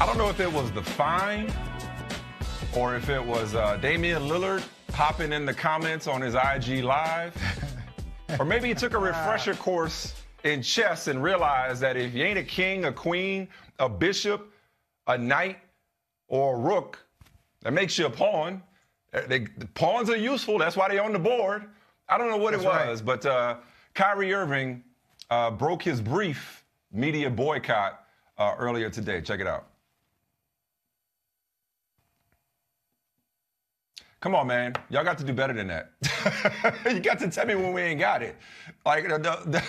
I don't know if it was the fine or if it was uh, Damian Lillard popping in the comments on his IG Live. or maybe he took a refresher course in chess and realized that if you ain't a king, a queen, a bishop, a knight, or a rook, that makes you a pawn. Uh, they, the pawns are useful. That's why they're on the board. I don't know what That's it was, right. but uh, Kyrie Irving uh, broke his brief media boycott uh, earlier today. Check it out. Come on, man. Y'all got to do better than that. you got to tell me when we ain't got it. Like the, the,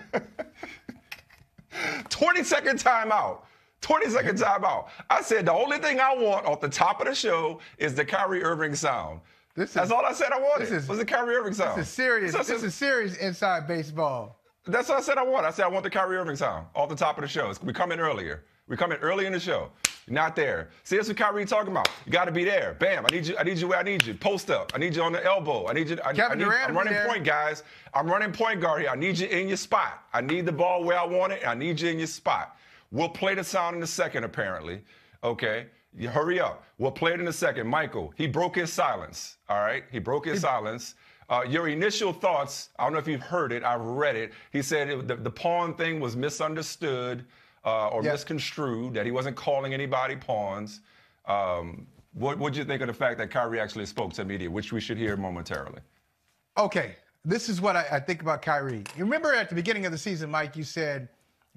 the 20 second timeout. 20 second timeout. I said the only thing I want off the top of the show is the Kyrie Irving sound. This That's all I said I wanted. this is- was the Kyrie Irving sound. This is serious. That's, This is serious inside baseball. that's what I said I want. I said I want the Kyrie Irving sound off the top of the show. We come in earlier. We come in early in the show. Not there. See, that's what Kyrie talking about. You got to be there. Bam. I need you. I need you where I need you. Post up. I need you on the elbow. I need you. I, Kevin I need, Durant I'm running point, guys. I'm running point guard here. I need you in your spot. I need the ball where I want it. I need you in your spot. We'll play the sound in a second, apparently. Okay. You hurry up. We'll play it in a second. Michael, he broke his silence. All right. He broke his silence. Uh, your initial thoughts, I don't know if you've heard it, I've read it. He said it, the, the pawn thing was misunderstood uh, or Yeah. misconstrued, that he wasn't calling anybody pawns. Um, what would you think of the fact that Kyrie actually spoke to media, which we should hear momentarily? Okay, this is what I, I think about Kyrie. You remember at the beginning of the season, Mike, you said,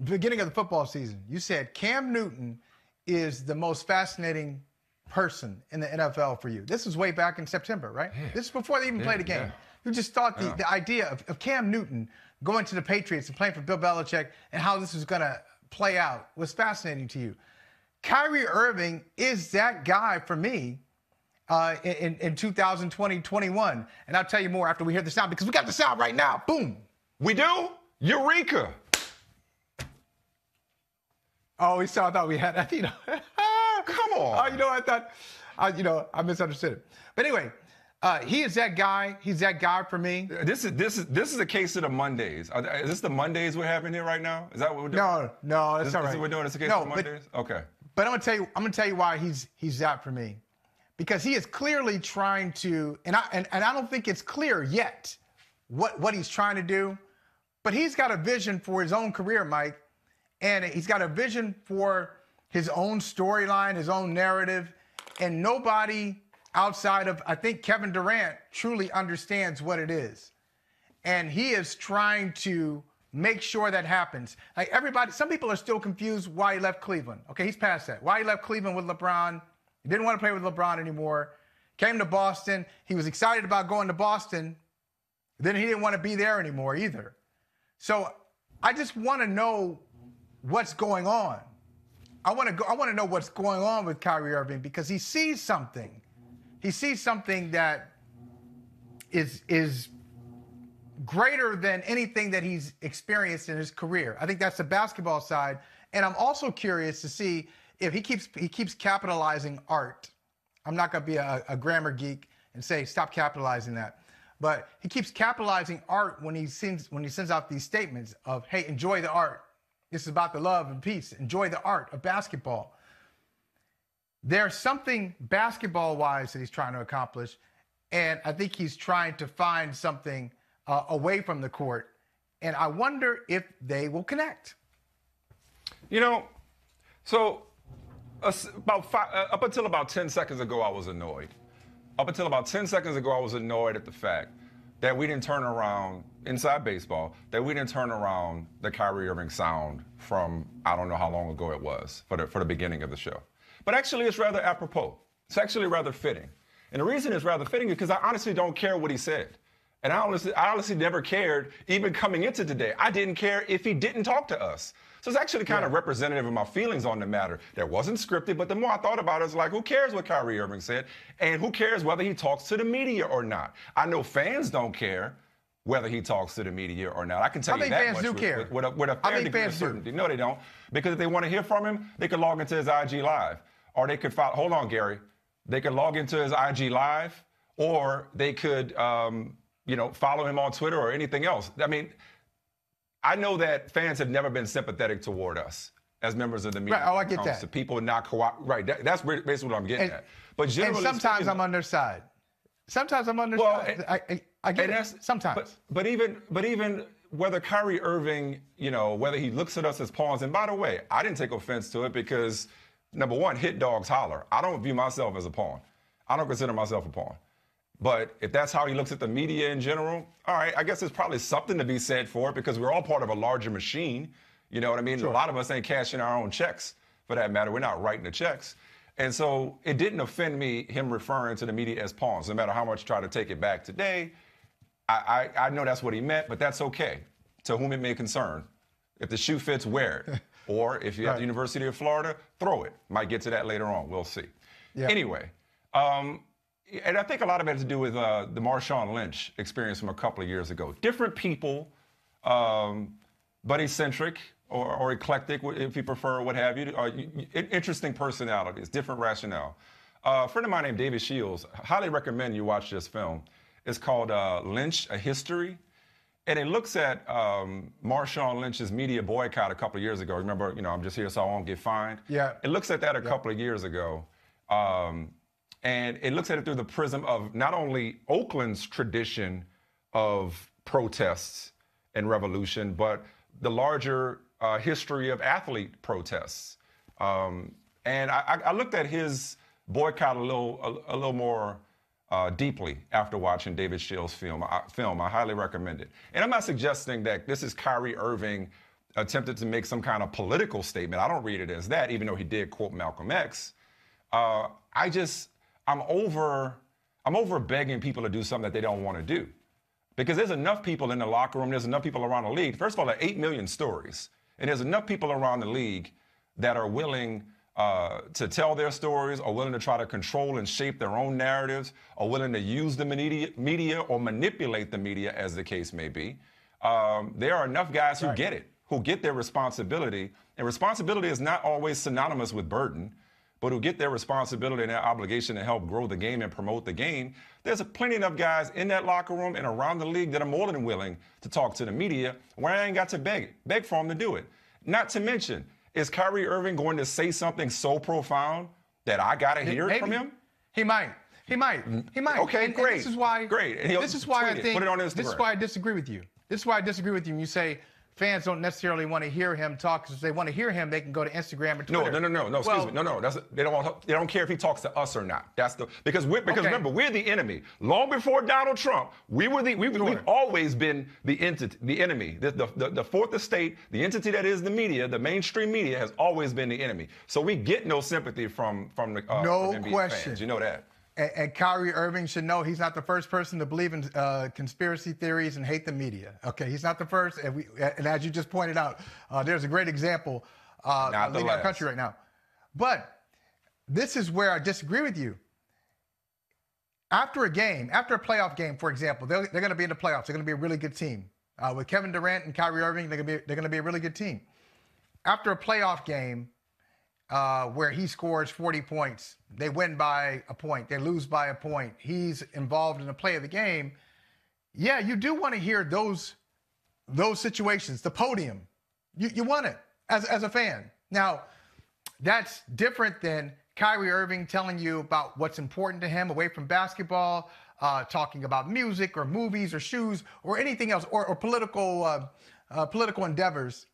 beginning of the football season, you said Cam Newton is the most fascinating person in the NFL for you. This was way back in September, right? This is before they even played a game. yeah. You just thought the, the idea of, of Cam Newton going to the Patriots and playing for Bill Belichick and how this was going to play out was fascinating to you. Kyrie Irving is that guy for me uh, in, in 2020, 21. And I'll tell you more after we hear the sound because we got the sound right now. Boom. We do? Eureka! Oh, we saw. I thought we had. You know. Come on. Oh, you know, I thought, uh, you know, I misunderstood it. But anyway, uh, he is that guy. He's that guy for me. This is this is this is a case of the Mondays. Are, is this the Mondays we're having here right now? Is that what we're doing? No, no, that's This, all this is what we're doing. It's a case no, of the but, Mondays. okay. but I'm gonna tell you. I'm gonna tell you why he's he's that for me, because he is clearly trying to, and I and, and I don't think it's clear yet what what he's trying to do, but he's got a vision for his own career, Mike, and he's got a vision for his own storyline, his own narrative, and nobody outside of I think Kevin Durant truly understands what it is. And he is trying to make sure that happens. Like everybody, some people are still confused why he left Cleveland. Okay, he's past that. Why he left Cleveland with LeBron. He didn't want to play with LeBron anymore. Came to Boston. He was excited about going to Boston. Then he didn't want to be there anymore either. So I just want to know what's going on. I want to go. I want to know what's going on with Kyrie Irving because he sees something. He sees something that is is greater than anything that he's experienced in his career. I think that's the basketball side, and I'm also curious to see if he keeps he keeps capitalizing art. I'm not going to be a, a grammar geek and say stop capitalizing that, but he keeps capitalizing art when he sends when he sends out these statements of hey enjoy the art. This is about the love and peace. Enjoy the art of basketball. There's something basketball wise that he's trying to accomplish, and I think he's trying to find something uh, away from the court. And I wonder if they will connect. You know, so uh, about five, uh, up until about 10 seconds ago, I was annoyed. Up until about 10 seconds ago, I was annoyed at the fact that we didn't turn around inside baseball, that we didn't turn around the Kyrie Irving sound from I don't know how long ago it was for the, for the beginning of the show. But actually, it's rather apropos. It's actually rather fitting. And the reason it's rather fitting is because I honestly don't care what he said. And I honestly, I honestly never cared, even coming into today. I didn't care if he didn't talk to us. So it's actually kind of representative of my feelings on the matter. That wasn't scripted, but the more I thought about it, it's like, who cares what Kyrie Irving said? And who cares whether he talks to the media or not? I know fans don't care whether he talks to the media or not. I can tell I you think that fans much do with, care. with, with a, with a I fair think degree of fans do. certainty. No, they don't. Because if they want to hear from him, they can log into his IG Live. Or they could follow, hold on, Gary. They could log into his IG Live, or they could, um, you know, follow him on Twitter or anything else. I mean, I know that fans have never been sympathetic toward us. as members of the media. Right, oh, I get that. To people not cooperate. Right. That, that's basically what I'm getting And- at. But And generally sometimes speaking- I'm on their side. Sometimes I'm on their Well, side. and- I, I, I get and it. Sometimes. But, but even but even whether Kyrie Irving, you know, whether he looks at us as pawns, and by the way, I didn't take offense to it because number one, hit dogs holler. I don't view myself as a pawn. I don't consider myself a pawn. But if that's how he looks at the media in general, all right, I guess there's probably something to be said for it because we're all part of a larger machine. You know what I mean? A lot of us ain't cashing our own checks for that matter. We're not writing the checks. And so it didn't offend me him referring to the media as pawns, no matter how much try to take it back today. I, I, I know that's what he meant, but that's okay. To whom it may concern. If the shoe fits, wear it. or if you're at the University of Florida, throw it. Might get to that later on. We'll see. Yeah. Anyway, um, and I think a lot of it has to do with uh, the Marshawn Lynch experience from a couple of years ago. Different people, um, but eccentric or, or eclectic, if you prefer, what have you. Uh, interesting personalities, different rationale. Uh, a friend of mine named David Shields, highly recommend you watch this film. It's called uh, Lynch: A History, and it looks at um, Marshawn Lynch's media boycott a couple of years ago. Remember, you know, I'm just here so I won't get fined. Yeah. It looks at that a couple of years ago, um, and it looks at it through the prism of not only Oakland's tradition of protests and revolution, but the larger uh, history of athlete protests. Um, and I, I- I looked at his boycott a little, a, a little more uh, deeply after watching David Shields' film. I, film. I highly recommend it. And I'm not suggesting that this is Kyrie Irving attempted to make some kind of political statement. I don't read it as that, even though he did quote Malcolm X. Uh, I just, I'm over, I'm over begging people to do something that they don't want to do. Because there's enough people in the locker room, there's enough people around the league. First of all, there are 8 million stories. And there's enough people around the league that are willing uh, to tell their stories, or willing to try to control and shape their own narratives, or willing to use the media, media or manipulate the media, as the case may be. Um, there are enough guys who get it, who get their responsibility. And responsibility is not always synonymous with burden but who get their responsibility and their obligation to help grow the game and promote the game. There's plenty enough guys in that locker room and around the league that are more than willing to talk to the media where I ain't got to beg, beg for them to do it. Not to mention, is Kyrie Irving going to say something so profound that I got to hear it from him? He might. He might. He might. Okay, And- and great. this is why. Great. This is why I tweet it. think. Put it on This is why I disagree with you. This is why I disagree with you. When you say fans don't necessarily want to hear him talk. Because if they want to hear him, they can go to Instagram or Twitter. no, no, no, no. no. Excuse Well, me. No, no. That's they don't want. They don't care if he talks to us or not. That's the because we're because Okay. remember we're the enemy. Long before Donald Trump, we were the we, Sure. we've always been the entity, the enemy. The, the the the fourth estate, the entity that is the media, the mainstream media has always been the enemy. So we get no sympathy from from the uh, No from NBA question. Fans. You know that. And, and Kyrie Irving should know he's not the first person to believe in uh, conspiracy theories and hate the media. Okay, he's not the first. And, we, and as you just pointed out, uh, there's a great example uh, leading our country right now. But this is where I disagree with you. After a game, after a playoff game, for example, they're, they're going to be in the playoffs. They're going to be a really good team. Uh, with Kevin Durant and Kyrie Irving, they're going to be they're going to be a really good team. After a playoff game, uh, where he scores 40 points. They win by a point. They lose by a point. He's involved in the play of the game. Yeah, you do want to hear those those situations, the podium. You, you want it as, as a fan. Now, that's different than Kyrie Irving telling you about what's important to him away from basketball, uh, talking about music or movies or shoes or anything else, or, or political uh, uh, political endeavors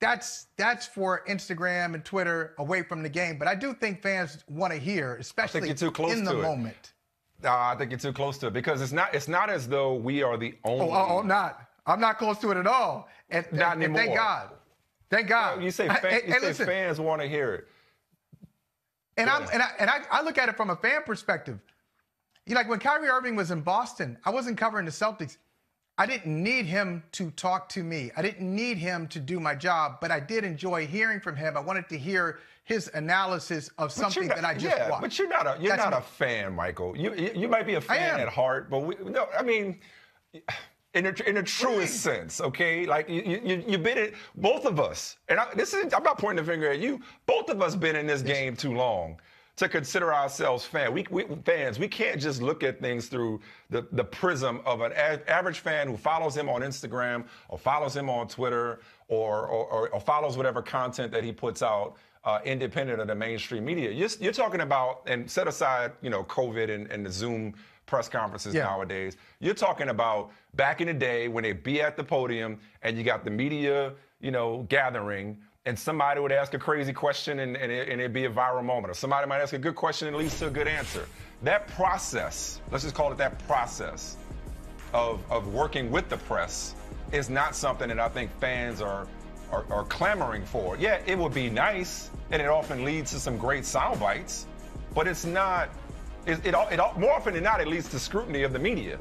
that's that's for Instagram and Twitter away from the game. But I do think fans want to hear, especially you're too close in the it. moment. Uh, I think you're too close to it because it's not it's not as though we are the only. Oh, oh, I'm not. I'm not close to it at all. And, Not and- and thank. God. Thank God. You say, I- fan, hey, you hey, say fans want to hear it. and I'm and I and I, I look at it from a fan perspective. You know, like when Kyrie Irving was in Boston, I wasn't covering the Celtics. I didn't need him to talk to me. I didn't need him to do my job, but I did enjoy hearing from him. I wanted to hear his analysis of something not- that I just yeah, watched. But you're not a you're That's not me. a fan, Michael. You you, might be a fan at heart, but we, no, I mean, in a, in a truest sense, okay. Like you you you- you've been in both of us, and I, this is I'm not pointing the finger at you. Both of us been in this game too long to consider ourselves fan. We, we fans. We can't just look at things through the the prism of an a- average fan who follows him on Instagram or follows him on Twitter or, or, or follows whatever content that he puts out uh, independent of the mainstream media. You're, you're, talking about, and set aside, you know, COVID and, and the Zoom press conferences yeah. nowadays. You're talking about back in the day when they'd be at the podium and you got the media, you know, gathering and somebody would ask a crazy question and, and, it, would be a viral moment. Or somebody might ask a good question and it leads to a good answer. That process, let's just call it that process of, of working with the press is not something that I think fans are, are, are clamoring for. Yeah, it would be nice, and it often leads to some great sound bites, but it's not. It, it, it, more often than not, it leads to scrutiny of the media.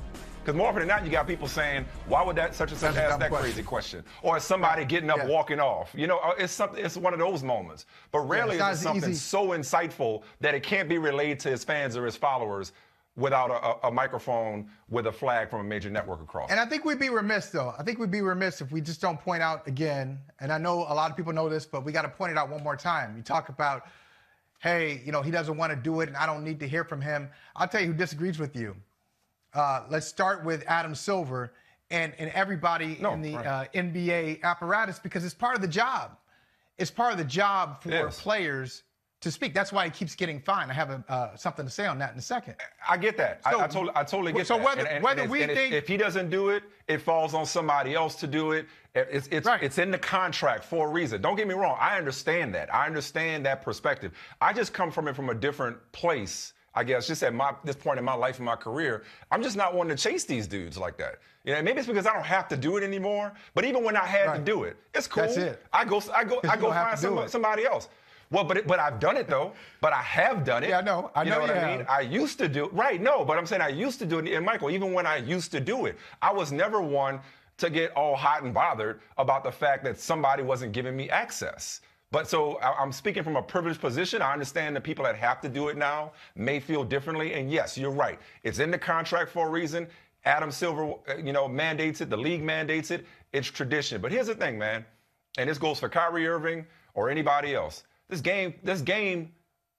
Because more often than not, you got people saying, "Why would that such and such ask that question. crazy question?" Or is somebody getting up, yeah. walking off? You know, it's something. It's one of those moments. But rarely yeah, is it something easy. so insightful that it can't be relayed to his fans or his followers without a, a, microphone with a flag from a major network across. And I think we'd be remiss, though. I think we'd be remiss if we just don't point out again. And I know a lot of people know this, but we got to point it out one more time. You talk about, hey, you know, he doesn't want to do it, and I don't need to hear from him. I'll tell you who disagrees with you. Uh, let's start with Adam Silver and, and everybody no, in the right. uh, NBA apparatus because it's part of the job. It's part of the job for players to speak. That's why he keeps getting fined. I have a, uh, something to say on that in a second. I get that. So, I, I, totally, I totally get so that. So whether, and, and, whether and we think if, if, he doesn't do it, it falls on somebody else to do it. It's it's, right. it's in the contract for a reason. Don't get me wrong. I understand that. I understand that perspective. I just come from it from a different place. I guess just at my this point in my life and my career, I'm just not wanting to chase these dudes like that. You know, maybe it's because I don't have to do it anymore. But even when I had right. to do it, it's cool. That's it. I go, I go, I go find somebody, somebody else. Well, but it, but I've done it though. But I have done it. Yeah, I know. I you know, know what I have. mean. I used to do right. No, but I'm saying I used to do it. And Michael, even when I used to do it, I was never one to get all hot and bothered about the fact that somebody wasn't giving me access. But so I'm speaking from a privileged position. I understand the people that have to do it now may feel differently. And yes, you're right. It's in the contract for a reason. Adam Silver, uh, you know, mandates it. The league mandates it. It's tradition. But here's the thing, man. And this goes for Kyrie Irving or anybody else. This game, this game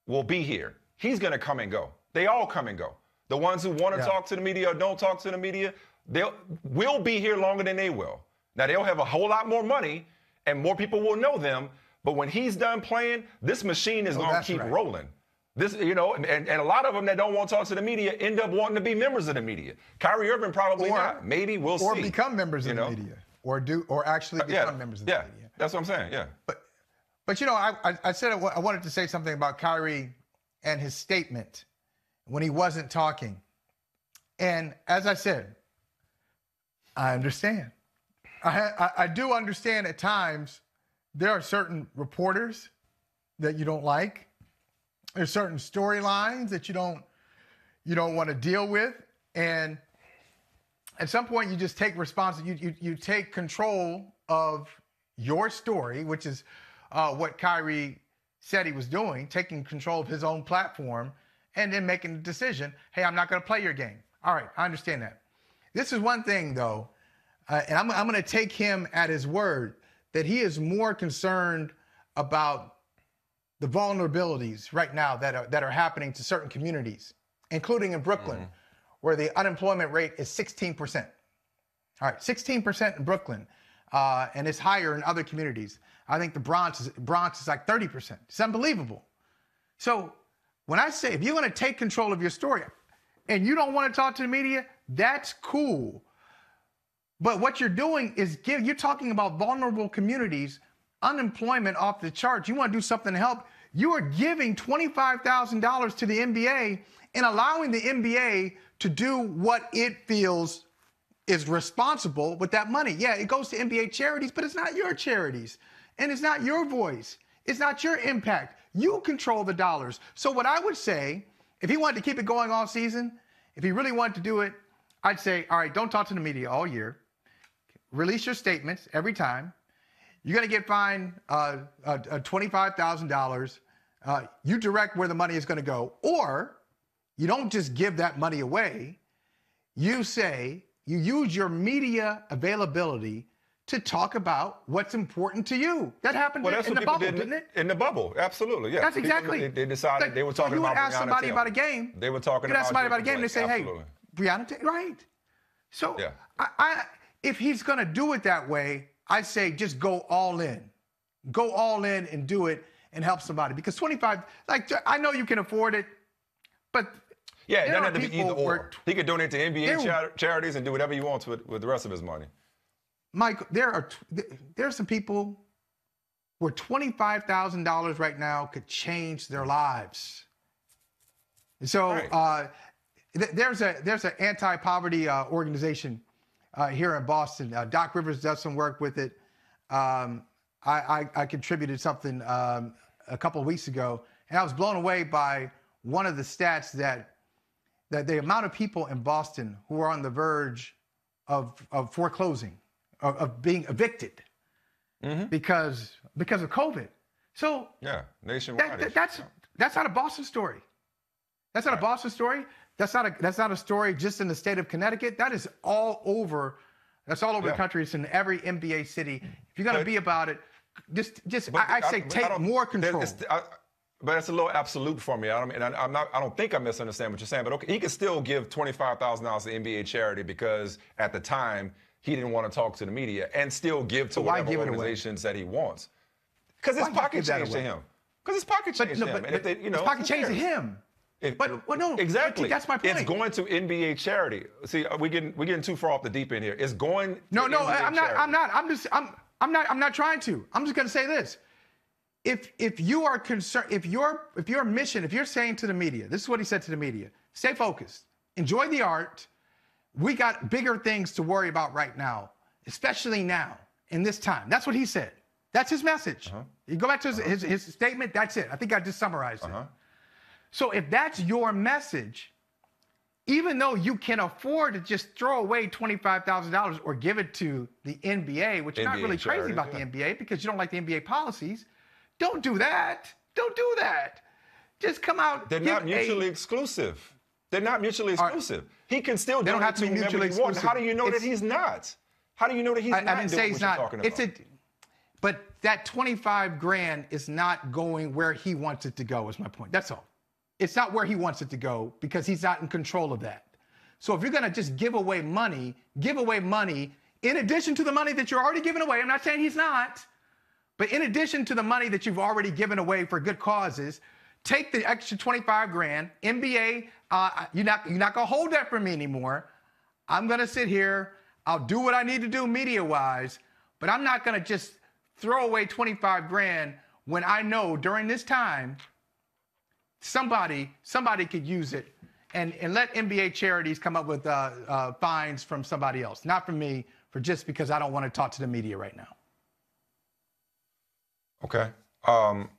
will be here. He's going to come and go. They all come and go. The ones who want to yeah. talk to the media or don't talk to the media, they'll will be here longer than they will. Now they'll have a whole lot more money and more people will know them. But when he's done playing, this machine is oh, going to keep right. rolling. This, you know, and, and a lot of them that don't want to talk to the media end up wanting to be members of the media. Kyrie Irving probably or, not. Maybe we'll or see. Or become members of know? the media. Or do or actually uh, become yeah, members of yeah, the media. That's what I'm saying. Yeah. But but you know, I, I, I said I wanted to say something about Kyrie and his statement when he wasn't talking. And as I said, I understand. I, I, I do understand at times there are certain reporters that you don't like. There's certain storylines that you don't you don't want to deal with, and at some point you just take responsibility. You, you you take control of your story, which is uh, what Kyrie said he was doing, taking control of his own platform, and then making the decision hey, I'm not going to play your game. All right, I understand that. This is one thing, though, uh, and I'm, I'm going to take him at his word that he is more concerned about the vulnerabilities right now that are, that are happening to certain communities, including in Brooklyn, mm-hmm. where the unemployment rate is 16%. All right, 16% in Brooklyn, uh, and it's higher in other communities. I think the Bronx is, Bronx is like 30%. It's unbelievable. So when I say if you're going to take control of your story and you don't want to talk to the media, that's cool. But what you're doing is give you're talking about vulnerable communities, unemployment off the charts. You want to do something to help. You are giving $25,000 to the NBA and allowing the NBA to do what it feels is responsible with that money. Yeah, it goes to NBA charities, but it's not your charities. And it's not your voice. It's not your impact. You control the dollars. So what I would say, if he wanted to keep it going all season, if he really wanted to do it, I'd say, all right, don't talk to the media all year. Release your statements every time. You're going to get fined uh, uh, uh, $25,000. Uh, you direct where the money is going to go. Or you don't just give that money away. You say, you use your media availability to talk about what's important to you. That happened well, in, in the bubble, did not it? In the bubble, absolutely. Yeah. That's exactly. People, they, decided like, they were talking you about. You would ask somebody about a game. They were talking. You ask somebody about a game. and They say, absolutely. "Hey, Breonna, right?" So, yeah. I, I, if he's going to do it that way, I say just go all in. Go all in and do it and help somebody because 25 like I know you can afford it, but Yeah, it doesn't have to be either or. He could donate to NBA char- charities and do whatever he wants with, with the rest of his money. Mike, there are there are some people where twenty five thousand dollars right now could change their lives. So Right. uh, th- there's a there's an anti poverty uh, organization uh, here in Boston. Uh, Doc Rivers does some work with it. Um, I, I, I contributed something um, a couple of weeks ago, and I was blown away by one of the stats that that the amount of people in Boston who are on the verge of, of foreclosing, of, of being evicted because because of COVID. So Yeah, nationwide. that, that- that's that's not a Boston story. That's not a Boston story. That's not a that's not a story just in the state of Connecticut. That is all over. That's all over Yeah. the country. It's in every NBA city. If you're gonna But- be about it, just just But I, I'd say but take more control. I- but it's a little absolute for me. I don't, mean I, I'm not. I don't think I misunderstand what you're saying. But okay, he could still give twenty five thousand dollars to NBA charity because at the time he didn't want to talk to the media and still give to why whatever give organizations that he wants. Because his pocket that changed to him. Because his pocket changed no, to him. and if they, you know, his pocket who changed to him. But- well, no, exactly. that's my point. It's going to NBA charity. See, uh, we getting we getting too far off the deep end here. It's going. To No, no, NBA I'm not. charity. I'm not. I'm just. I'm. I'm not. I'm not trying to. I'm just going to say this. If if you are concerned, if your if your mission, if you're saying to the media, this is what he said to the media: stay focused, enjoy the art. We got bigger things to worry about right now, especially now in this time. That's what he said. That's his message. Uh-huh. You go back to his, uh-huh. his, his statement. That's it. I think I just summarized it. Uh-huh. So if that's your message, even though you can afford to just throw away $25,000 or give it to the NBA, which you're not really crazy about yeah. the NBA because you don't like the NBA policies, don't do that. Don't do that. Just come out. They're not a- mutually exclusive. They're not mutually exclusive. he can still They don't have to be mutually wants. How do you know that It's- he's not? How do you know that he's I, not I didn't say it's not. talking about? It's a, but that 25 grand is not going where he wants it to go. Is my point. That's all. It's not where he wants it to go because he's not in control of that. So if you're going to just give away money, give away money in addition to the money that you're already giving away. I'm not saying he's not, but in addition to the money that you've already given away for good causes, take the extra 25 grand. NBA, uh, you're not you're not going to hold that for me anymore. I'm going to sit here. I'll do what I need to do media wise, but I'm not going to just throw away 25 grand when I know during this time somebody somebody could use it and and let NBA charities come up with uh, uh, fines from somebody else, not from me, for just because I don't want to talk to the media right now. Okay. Um,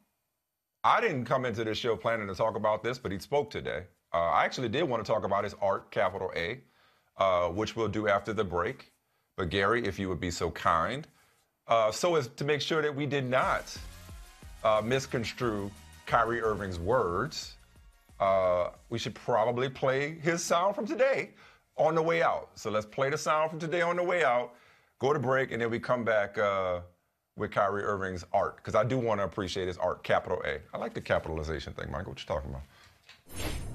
I didn't come into this show planning to talk about this, but he spoke today. Uh, I actually did want to talk about his art, capital A, uh, which we'll do after the break. But Gary, if you would be so kind, uh, so as to make sure that we did not uh, misconstrue Kyrie Irving's words, uh, we should probably play his sound from today on the way out. So let's play the sound from today on the way out, go to break, and then we come back uh, with Kyrie Irving's art, because I do want to appreciate his art, capital A. I like the capitalization thing, Michael. What you talking about?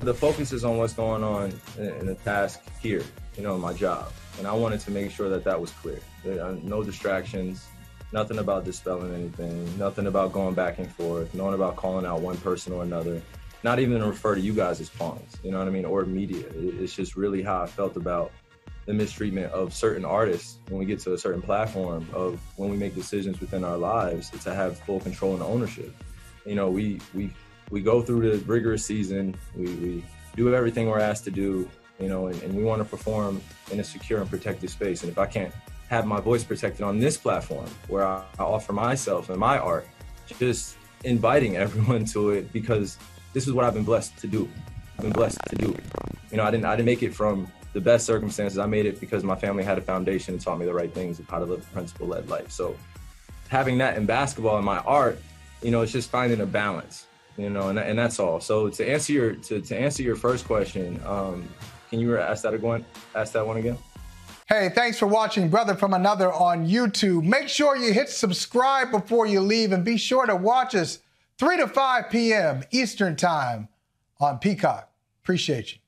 the focus is on what's going on in, the task here, you know, my job. And I wanted to make sure that that was clear. No distractions, nothing about dispelling anything, nothing about going back and forth, nothing about calling out one person or another, not even refer to you guys as pawns, you know what I mean, or media. It's just really how I felt about the mistreatment of certain artists when we get to a certain platform of when we make decisions within our lives to have full control and ownership. You know, we we we go through the rigorous season. We, we do everything we're asked to do, you know, and, and we want to perform in a secure and protected space. And if I can't have my voice protected on this platform where I, I offer myself and my art, just inviting everyone to it because this is what I've been blessed to do. I've been blessed to do. You know, I didn't I didn't make it from the best circumstances. I made it because my family had a foundation and taught me the right things of how to live a principle-led life. So having that in basketball and my art, you know, it's just finding a balance, you know, and, and that's all. So to answer your to, to answer your first question, um, can you ask that again? Ask that one again. Hey, thanks for watching Brother from Another on YouTube. Make sure you hit subscribe before you leave and be sure to watch us 3 to 5 p.m. Eastern Time on Peacock. Appreciate you.